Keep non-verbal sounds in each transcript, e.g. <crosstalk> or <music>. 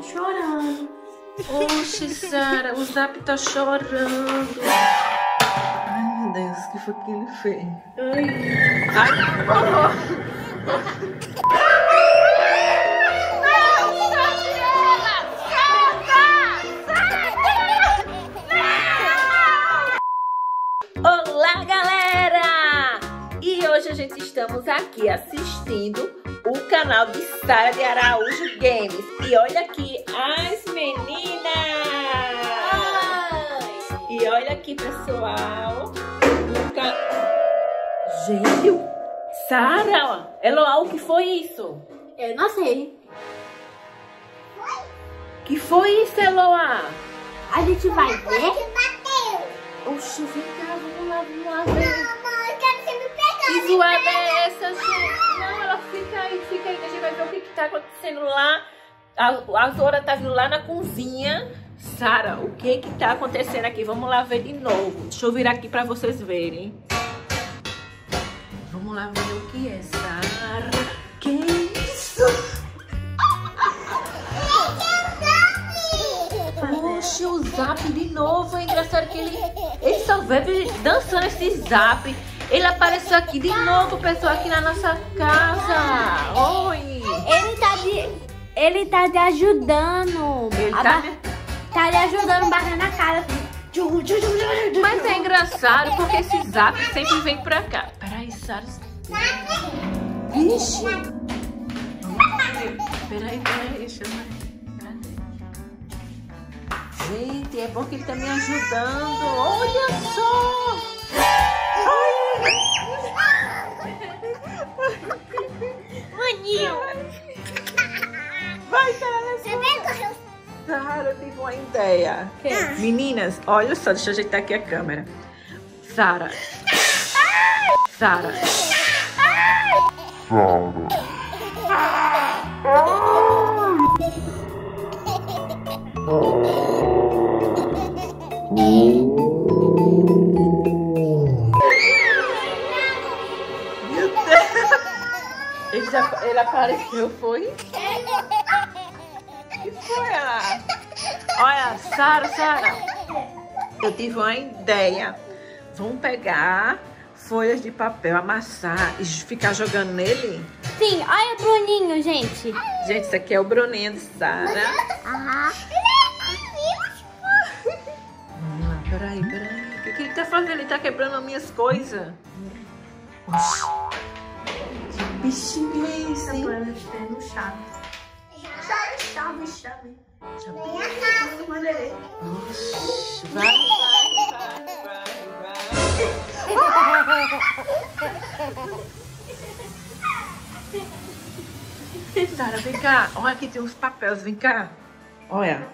Tá chorando. Oxe, Sara, o Zap tá chorando. Ai, meu Deus, o que foi que ele fez? Ai. Ai, Olá, galera! E hoje a gente estamos aqui assistindo o canal de Sara de Araújo Games. E olha aqui as meninas! E olha aqui, pessoal. o ca- Gente, o- Sara, Eloá, o que foi isso? Eu não sei. que foi isso, Eloá? A gente vai ver. Oxe, vem cá, vamos lá, vamos lá ver. Mamãe, Que zoada é essa, gente? Não, ela fica aí, fica aí, que a gente vai ver o que, que tá acontecendo lá. A, a Zora tá vindo lá na cozinha. Sara, o que que tá acontecendo aqui? Vamos lá ver de novo. Deixa eu virar aqui pra vocês verem. Vamos lá ver o que é, Sara. Que isso? Oxe, o zap de novo. É engraçado que ele, ele só vive dançando esse zap. Ele apareceu aqui de novo, pessoal, aqui na nossa casa. Oi! Ele tá de. Ele tá te ajudando. Ele A tá, ba- tá lhe ajudando batendo na cara. Tchu. Mas é engraçado porque esse zap sempre vem pra cá. Peraí, Sara. Ixi! Peraí, peraí, deixa eu? Gente, é bom que ele tá me ajudando. Olha só! Vai, Sara, Você vem correr. Sara, eu tive uma ideia. Meninas, olha só, deixa eu ajeitar aqui a câmera. Sara. Sara. Meu <laughs> Ele, apareceu, foi? que foi ela? Olha, Sara, Sara. Eu tive uma ideia. Vamos pegar folhas de papel, amassar e ficar jogando nele? Sim, olha o Bruninho, gente. Gente, isso aqui é o Bruninho de Sara. Aham. Vamos lá, peraí, peraí. O que, que ele tá fazendo? Ele tá quebrando as minhas coisas. Oxi. Que bichinho é esse, hein? no chave. Chave, chave, chave. Oxi. Vai, vai, vai, vai, vai. Sara, vem cá. Olha aqui tem uns papéis, vem cá. Olha.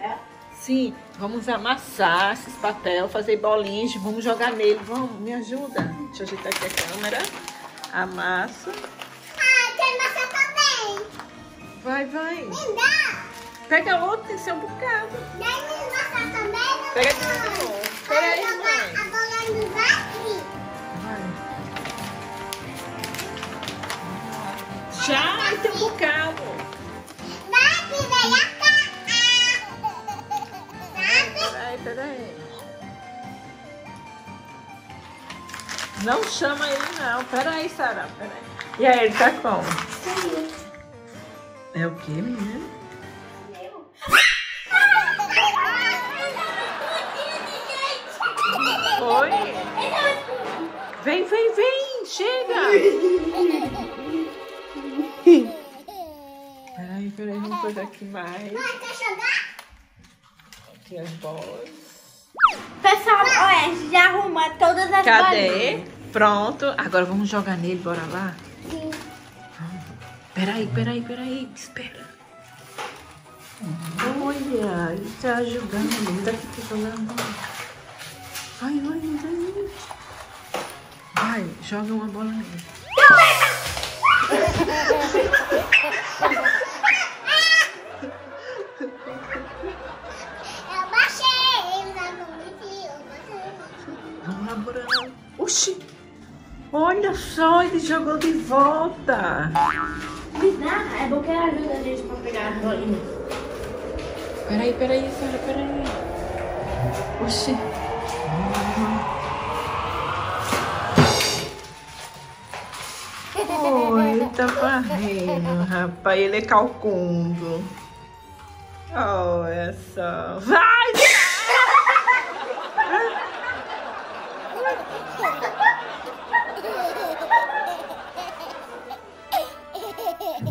Sim, vamos amassar esses papéis, fazer bolinhas, vamos jogar nele. Vamos, me ajuda. Deixa eu ajeitar aqui a câmera. Amassa. Ah, tem massa também. Vai, vai. Me dá. Pega outro, tem que ser um bocado. Dá também. Pega de novo. Espera aí, A mãe. bola bate. Vai. Já, tem um bocado. Bate, vem cá. Bate. Peraí, peraí. Não chama ele, não. Peraí, Sara. Peraí. E aí, ele tá como? É o quê, menina? Oi? Vem, vem, vem! Chega! Peraí, peraí, vamos fazer aqui mais. Mãe, quer jogar? Aqui as bolas. Pessoal, olha, a gente já arruma todas as Cadê? bolinhas. Pronto. Agora vamos jogar nele, bora lá? Peraí, peraí, peraí. Espera. Olha, ele tá jogando. Ele tá aqui tá jogando. Vai, vai, vai. Vai, joga uma bola nele. Eu baixei, cometi, eu baixei. Vamos lá, lá. Oxi! Olha só, ele jogou de volta. Dá, é bom que ajuda a gente pra pegar as bolinhas. Peraí, peraí, Sara, peraí. Oxi. Oh, ele tá varrendo, rapaz. Ele é calcundo. Olha só. Vai!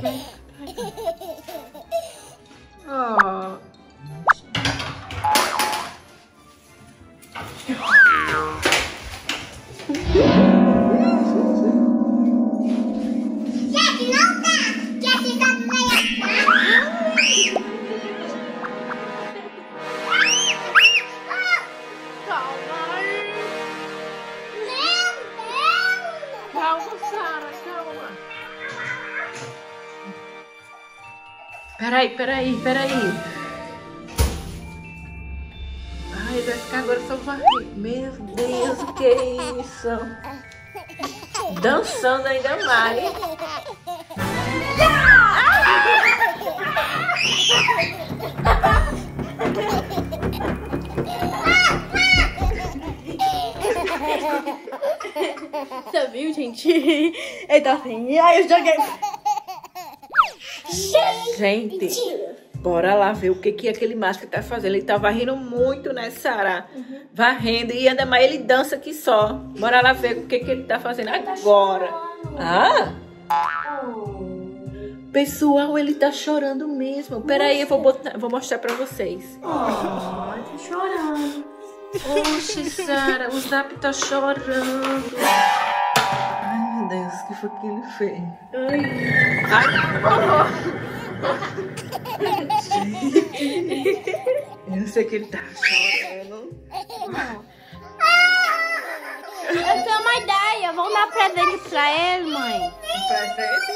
Oh. Peraí, peraí. Ai, vai ficar agora só varrer. Meu Deus, o que é isso? Dançando ainda mais. Você viu, gente? Ele tá assim, aí eu joguei. Gente, bora lá ver o que, que aquele mágico tá fazendo. Ele tá varrendo muito, né, Sara? Varrendo. E ainda mais ele dança aqui só. Bora lá ver o que, que ele tá fazendo agora. Ah! Pessoal, ele tá chorando mesmo. Peraí, eu vou, botar, vou mostrar pra vocês. Ai, tá chorando. Oxe, Sara, o Zap tá chorando. Ai, meu Deus, o que foi que ele fez? Ai, Gente, <laughs> eu não sei que ele tá chorando. Eu tenho uma ideia. Vamos dar presente pra ele, mãe. Um presente?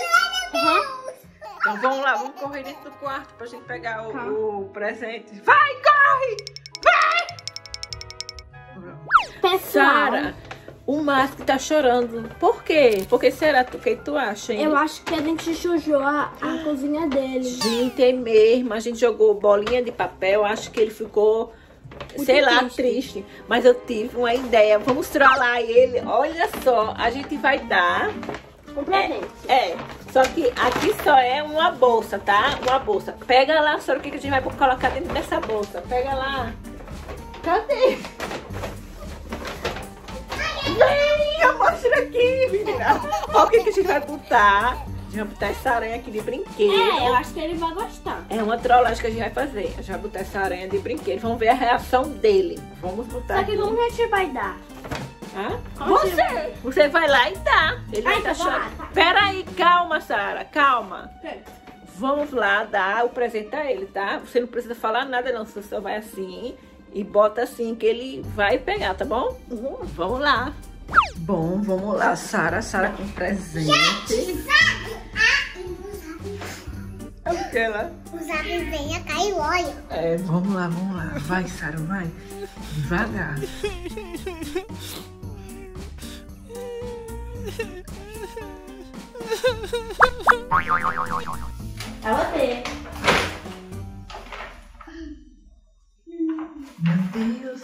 Uhum. Então vamos lá, vamos correr dentro do quarto pra gente pegar o, o presente. Vai, corre! Vai! Pessoal, Sara, o Mask tá chorando. Por quê? Por que será? O que tu acha, hein? eu acho que a gente sujou a, a cozinha dele. Gente, é mesmo. A gente jogou bolinha de papel. Acho que ele ficou, sei lá, triste. triste. Mas eu tive uma ideia. Vamos trollar ele. Olha só, a gente vai dar. Um presente. É, só que aqui só é uma bolsa, tá? Uma bolsa. Pega lá, só o que que a gente vai colocar dentro dessa bolsa. Pega lá. Cadê? Vem, mostra aqui, menina. Olha o que, que a gente vai botar. A gente vai botar essa aranha aqui de brinquedo. É, eu acho que ele vai gostar. É uma trollagem que a gente vai fazer. A gente vai botar essa aranha de brinquedo. Vamos ver a reação dele. Vamos botar Só que aqui. como que a gente vai dar? Hã? Você! Você vai lá e dá. Ele Ah, vai lá, chorando. tá. Pera aí, calma, Sara. Calma. Vamos lá dar o presente a ele, tá? Você não precisa falar nada, não. Você só vai assim e bota assim que ele vai pegar, tá bom? Vamos lá. Bom, vamos lá, Sara. Sara com presente. O que ela? O zap vem cá e olha. É, vamos lá, vamos lá. Vai, Sara, vai. Devagar. É você. Meu Deus.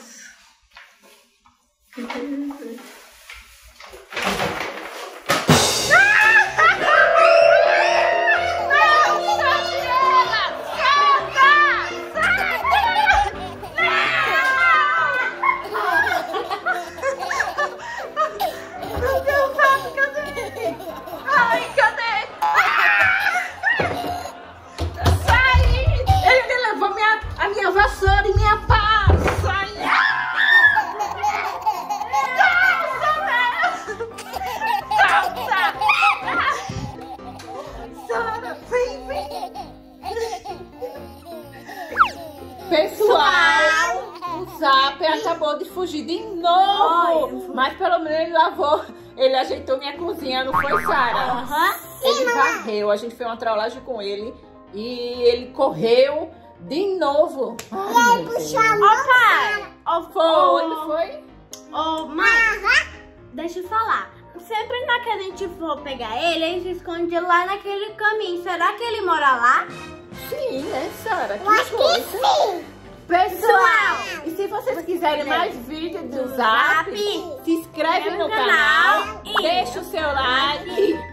Meu Pessoal, o Zap acabou de fugir de novo! Mas pelo menos ele lavou, ele ajeitou minha cozinha, não foi, Sara? Aham. Ele varreu, a gente fez uma trollagem com ele e ele correu de novo. Ai, Deus. Ó, pai. Ó, Foi, ó, foi? Ô, mãe, deixa eu falar. Sempre na que a gente for pegar ele, a gente esconde lá naquele caminho. Será que ele mora lá? Sim, né, Sara? Eu acho que sim. Pessoal, e se vocês quiserem mais vídeos do Zap, se inscreve no canal, deixa o seu like.